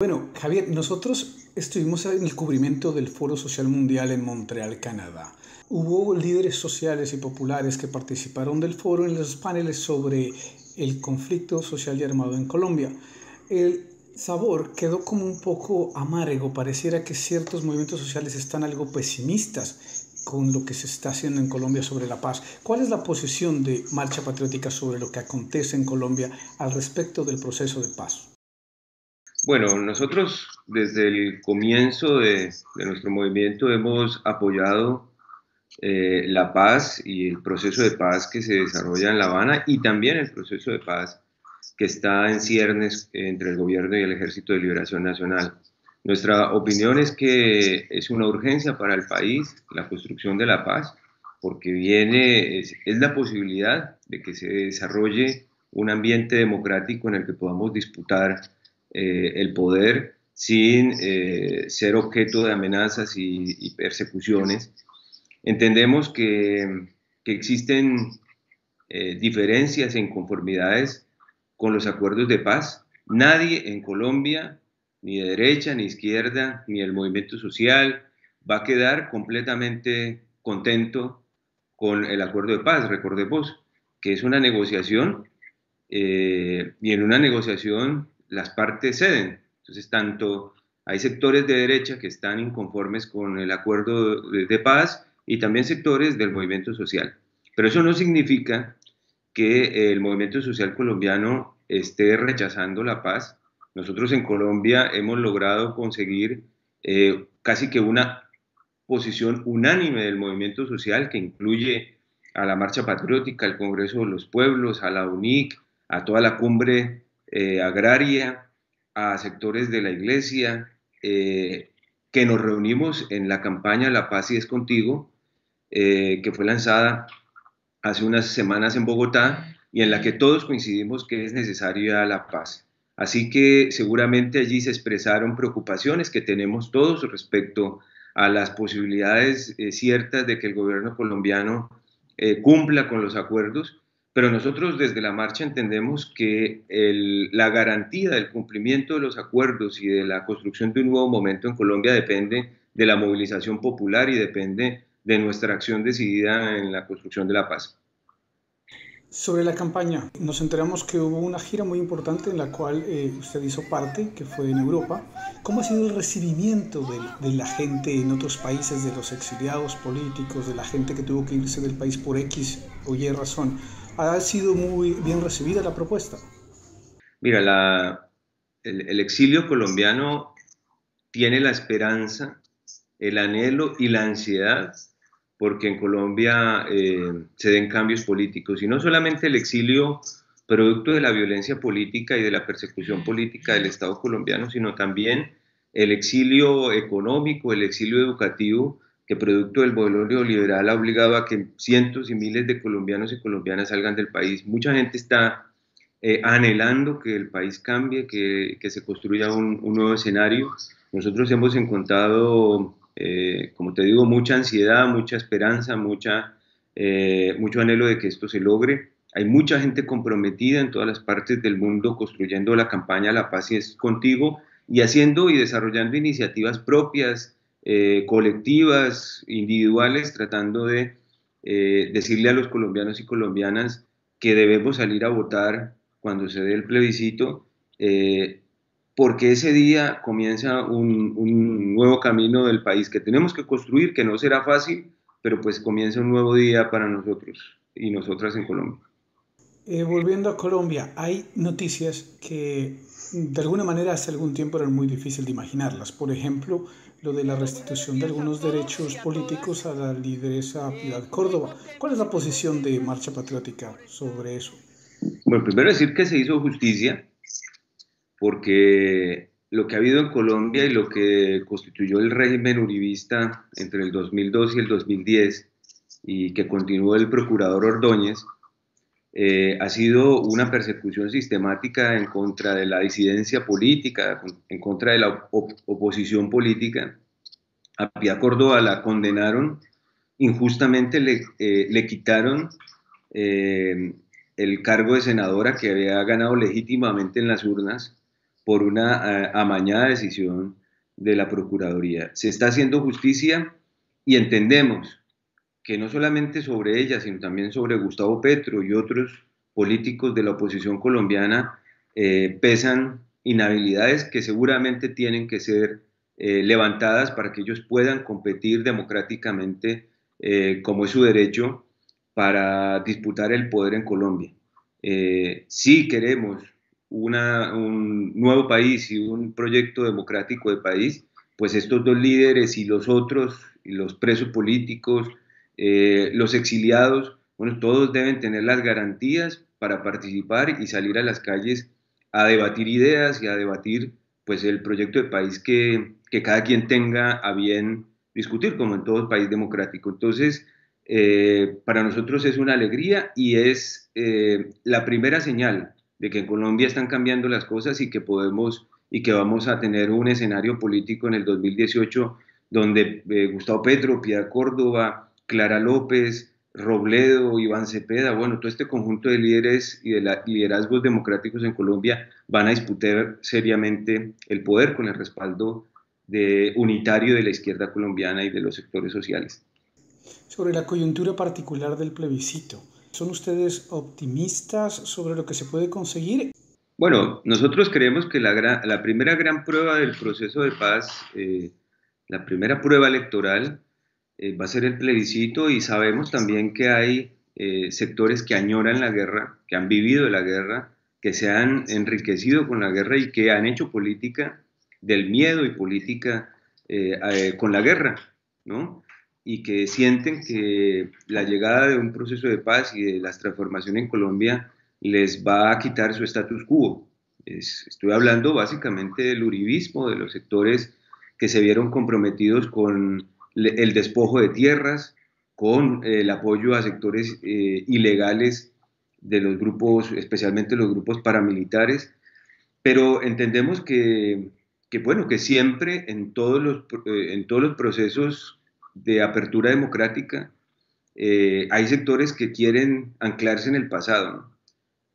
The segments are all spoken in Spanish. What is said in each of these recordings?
Bueno, Javier, nosotros estuvimos en el cubrimiento del Foro Social Mundial en Montreal, Canadá. Hubo líderes sociales y populares que participaron del foro en los paneles sobre el conflicto social y armado en Colombia. El sabor quedó como un poco amargo, pareciera que ciertos movimientos sociales están algo pesimistas con lo que se está haciendo en Colombia sobre la paz. ¿Cuál es la posición de Marcha Patriótica sobre lo que acontece en Colombia al respecto del proceso de paz? Bueno, nosotros desde el comienzo de, nuestro movimiento hemos apoyado eh, la paz y el proceso de paz que se desarrolla en La Habana y también el proceso de paz que está en ciernes entre el gobierno y el Ejército de Liberación Nacional. Nuestra opinión es que es una urgencia para el país la construcción de la paz, porque viene, es la posibilidad de que se desarrolle un ambiente democrático en el que podamos disputar eh, el poder sin eh, ser objeto de amenazas y, persecuciones. Entendemos que, existen eh, diferencias e inconformidades con los acuerdos de paz. Nadie en Colombia, ni de derecha, ni izquierda, ni el movimiento social, va a quedar completamente contento con el acuerdo de paz. Recordemos que es una negociación y en una negociación las partes ceden. Entonces, tanto hay sectores de derecha que están inconformes con el acuerdo de, paz y también sectores del movimiento social. Pero eso no significa que el movimiento social colombiano esté rechazando la paz. Nosotros en Colombia hemos logrado conseguir eh, casi que una posición unánime del movimiento social que incluye a la Marcha Patriótica, al Congreso de los Pueblos, a la UNIC, a toda la cumbre eh, agraria, a sectores de la iglesia, eh, que nos reunimos en la campaña La Paz y es contigo, eh, que fue lanzada hace unas semanas en Bogotá y en la que todos coincidimos que es necesaria la paz. Así que seguramente allí se expresaron preocupaciones que tenemos todos respecto a las posibilidades ciertas de que el gobierno colombiano cumpla con los acuerdos pero nosotros desde la marcha entendemos que la garantía del cumplimiento de los acuerdos y de la construcción de un nuevo momento en Colombia depende de la movilización popular y depende de nuestra acción decidida en la construcción de la paz. Sobre la campaña, nos enteramos que hubo una gira muy importante en la cual eh, usted hizo parte, que fue en Europa. ¿Cómo ha sido el recibimiento de, de, la gente en otros países, de los exiliados políticos, de la gente que tuvo que irse del país por X o Y razón? Ha sido muy bien recibida la propuesta. Mira, el, exilio colombiano tiene la esperanza, el anhelo y la ansiedad porque en Colombia eh, se den cambios políticos. Y no solamente el exilio producto de la violencia política y de la persecución política del Estado colombiano, sino también el exilio económico, el exilio educativo que producto del modelo neoliberal ha obligado a que cientos y miles de colombianos y colombianas salgan del país. Mucha gente está eh, anhelando que el país cambie, que, se construya un, un, nuevo escenario. Nosotros hemos encontrado, eh, como te digo, mucha ansiedad, mucha esperanza, mucha, eh, mucho anhelo de que esto se logre. Hay mucha gente comprometida en todas las partes del mundo construyendo la campaña La Paz y es contigo y haciendo y desarrollando iniciativas propias eh, colectivas, individuales, tratando de eh, decirle a los colombianos y colombianas que debemos salir a votar cuando se dé el plebiscito, eh, porque ese día comienza un, un, nuevo camino del país que tenemos que construir, que no será fácil, pero pues comienza un nuevo día para nosotros y nosotras en Colombia. Volviendo a Colombia, hay noticias que de alguna manera hace algún tiempo eran muy difícil de imaginarlas. Por ejemplo, lo de la restitución de algunos derechos políticos a la lideresa Piedad Córdoba. ¿Cuál es la posición de Marcha Patriótica sobre eso? Bueno, primero decir que se hizo justicia, porque lo que ha habido en Colombia y lo que constituyó el régimen uribista entre el 2002 y el 2010, y que continuó el procurador Ordóñez, eh, ha sido una persecución sistemática en contra de la disidencia política, en contra de la oposición política. A Pia Córdoba la condenaron, injustamente le, eh, le quitaron eh, el cargo de senadora que había ganado legítimamente en las urnas, por una eh, amañada decisión de la Procuraduría. Se está haciendo justicia y entendemos que no solamente sobre ella, sino también sobre Gustavo Petro y otros políticos de la oposición colombiana eh, pesan inhabilidades que seguramente tienen que ser eh, levantadas para que ellos puedan competir democráticamente, como es su derecho, para disputar el poder en Colombia. si queremos un nuevo país y un proyecto democrático de país, pues estos dos líderes y los otros, y los presos políticos, eh, los exiliados, bueno, todos deben tener las garantías para participar y salir a las calles a debatir ideas y a debatir pues el proyecto de país que, que cada quien tenga a bien discutir, como en todo país democrático. Entonces, eh, para nosotros es una alegría y es eh, la primera señal de que en Colombia están cambiando las cosas y que podemos y que vamos a tener un escenario político en el 2018 donde eh, Gustavo Petro, Piedad Córdoba, Clara López, Robledo, Iván Cepeda, bueno, todo este conjunto de líderes y de liderazgos democráticos en Colombia van a disputar seriamente el poder con el respaldo de, unitario de la izquierda colombiana y de los sectores sociales. Sobre la coyuntura particular del plebiscito, ¿Son ustedes optimistas sobre lo que se puede conseguir? Bueno, nosotros creemos que la, la primera gran prueba del proceso de paz, eh, la primera prueba electoral, eh, va a ser el plebiscito y sabemos también que hay eh, sectores que añoran la guerra, que han vivido la guerra, que se han enriquecido con la guerra y que han hecho política del miedo y política con la guerra, ¿no? y que sienten que la llegada de un proceso de paz y de las transformaciones en Colombia les va a quitar su status quo. estoy hablando básicamente del uribismo, de los sectores que se vieron comprometidos con el despojo de tierras, con el apoyo a sectores eh, ilegales de los grupos, especialmente los grupos paramilitares, pero entendemos que, que bueno, que siempre en todos los, eh, en todos los procesos de apertura democrática, eh, hay sectores que quieren anclarse en el pasado,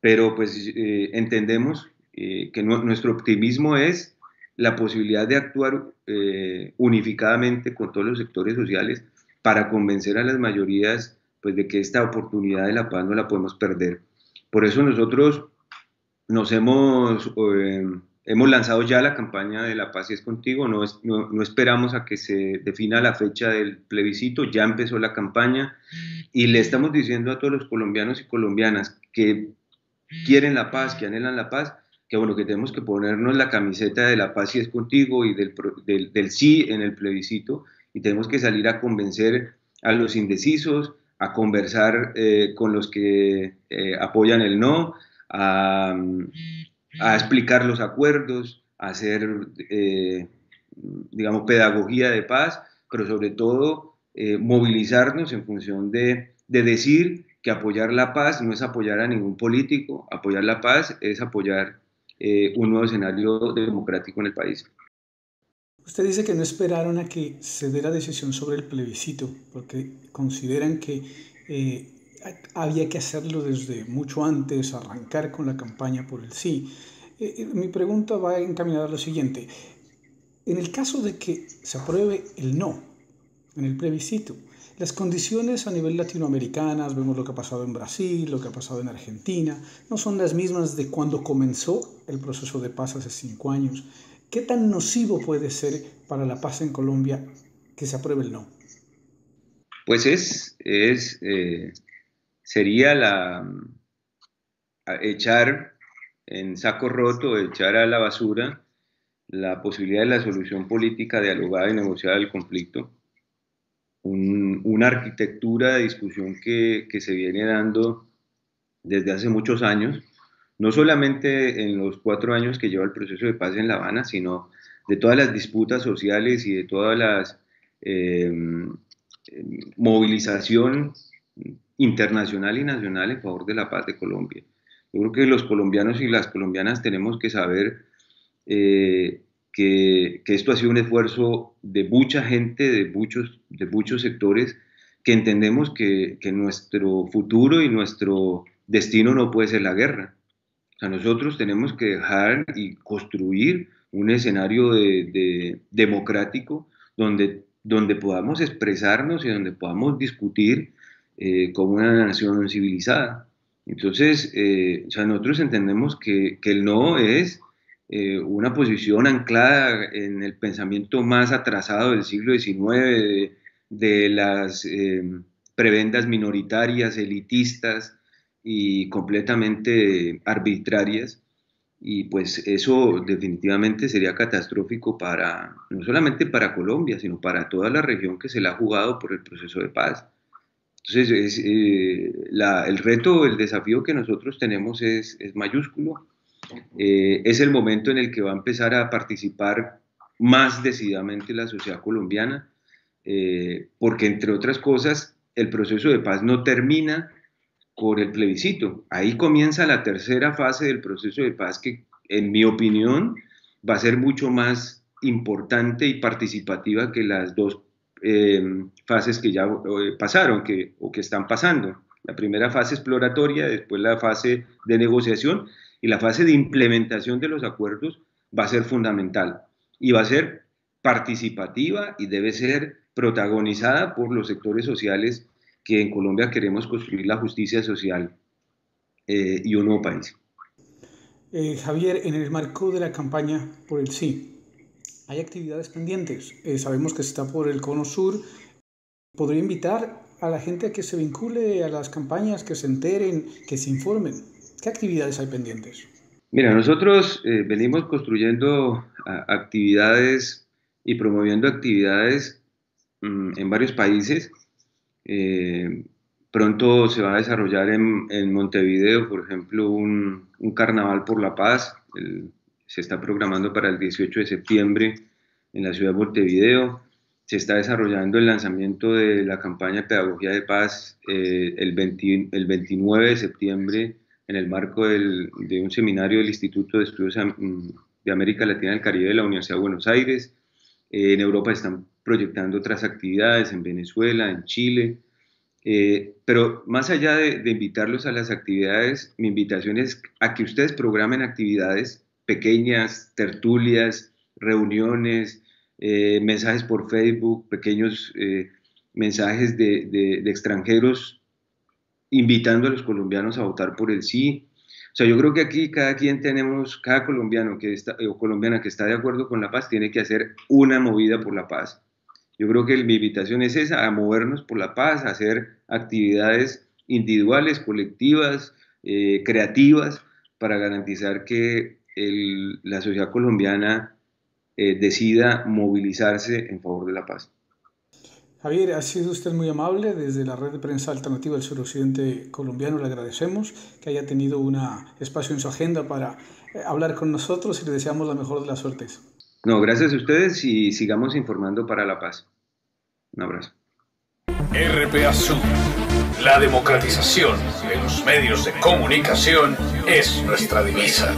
pero pues eh, entendemos eh, que nuestro optimismo es la posibilidad de actuar unificadamente con todos los sectores sociales para convencer a las mayorías pues, de que esta oportunidad de la paz no la podemos perder. Por eso nosotros nos hemos Hemos lanzado ya la campaña de La Paz y es contigo, no, no, esperamos a que se defina la fecha del plebiscito, ya empezó la campaña y le estamos diciendo a todos los colombianos y colombianas que quieren la paz, que anhelan la paz, que bueno, que tenemos que ponernos la camiseta de La Paz y es contigo y del, del, sí en el plebiscito y tenemos que salir a convencer a los indecisos, a conversar eh, con los que eh, apoyan el no, a a explicar los acuerdos, a hacer, eh, digamos, pedagogía de paz, pero sobre todo eh, movilizarnos en función de, decir que apoyar la paz no es apoyar a ningún político, apoyar la paz es apoyar eh, un nuevo escenario democrático en el país. Usted dice que no esperaron a que se la decisión sobre el plebiscito, porque consideran que había que hacerlo desde mucho antes, arrancar con la campaña por el sí. Eh, eh, mi pregunta va encaminada a lo siguiente. En el caso de que se apruebe el no en el plebiscito, las condiciones a nivel latinoamericanas, vemos lo que ha pasado en Brasil, lo que ha pasado en Argentina, no son las mismas de cuando comenzó el proceso de paz hace cinco años. ¿Qué tan nocivo puede ser para la paz en Colombia que se apruebe el no? Pues es, es eh, sería la echar en saco roto, echar a la basura la posibilidad de la solución política dialogada y negociada del conflicto, una arquitectura de discusión que, se viene dando desde hace muchos años, no solamente en los cuatro años que lleva el proceso de paz en La Habana, sino de todas las disputas sociales y de todas las eh, movilización internacional y nacional en favor de la paz de Colombia. Yo creo que los colombianos y las colombianas tenemos que saber eh, que, esto ha sido un esfuerzo de mucha gente, de muchos, de muchos sectores, que entendemos que, que nuestro futuro y nuestro destino no puede ser la guerra. O sea, nosotros tenemos que dejar y construir un escenario de, democrático donde, donde podamos expresarnos y donde podamos discutir eh, como una nación civilizada. Entonces, eh, o sea, nosotros entendemos que, que el no es eh, una posición anclada en el pensamiento más atrasado del siglo XIX, de, las prebendas minoritarias, elitistas y completamente arbitrarias, y pues eso definitivamente sería catastrófico para, no solamente para Colombia, sino para toda la región que se la ha jugado por el proceso de paz. Entonces, eh, el reto, el desafío que nosotros tenemos es, mayúsculo. Eh, es el momento en el que va a empezar a participar más decididamente la sociedad colombiana, eh, porque entre otras cosas, el proceso de paz no termina por el plebiscito. Ahí comienza la tercera fase del proceso de paz que, en mi opinión, va a ser mucho más importante y participativa que las dos eh, fases que ya pasaron que, o que están pasando. La primera fase exploratoria, después la fase de negociación y la fase de implementación de los acuerdos va a ser fundamental y va a ser participativa y debe ser protagonizada por los sectores sociales que en Colombia queremos construir la justicia social eh, y un nuevo país. Eh, Javier, en el marco de la campaña por el sí, hay actividades pendientes. Eh, sabemos que está por el Cono Sur. ¿Podría invitar a la gente que se vincule a las campañas, que se enteren, que se informen? ¿Qué actividades hay pendientes? Mira, nosotros venimos construyendo actividades y promoviendo actividades mm, en varios países eh, pronto se va a desarrollar en, Montevideo, por ejemplo, un, carnaval por la paz. se está programando para el 18 de septiembre en la ciudad de Montevideo. Se está desarrollando el lanzamiento de la campaña de Pedagogía de Paz eh, el, 29 de septiembre en el marco de un seminario del Instituto de Estudios de América Latina y el Caribe de la Universidad de Buenos Aires. Eh, en Europa están proyectando otras actividades en Venezuela, en Chile. Eh, pero más allá de, invitarlos a las actividades, mi invitación es a que ustedes programen actividades pequeñas, tertulias, reuniones, eh, mensajes por Facebook, pequeños eh, mensajes de, de, extranjeros invitando a los colombianos a votar por el sí. O sea, yo creo que aquí cada quien tenemos, cada colombiano que está, o colombiana que está de acuerdo con la paz tiene que hacer una movida por la paz. Yo creo que mi invitación es esa, a movernos por la paz, a hacer actividades individuales, colectivas, eh, creativas, para garantizar que la sociedad colombiana eh, decida movilizarse en favor de la paz. Javier, ha sido usted muy amable desde la red de prensa alternativa del suroccidente colombiano. Le agradecemos que haya tenido un espacio en su agenda para eh, hablar con nosotros y le deseamos la mejor de las suertes. No, gracias a ustedes y sigamos informando para la paz. Un abrazo. RPA Sur, la democratización de los medios de comunicación es nuestra divisa.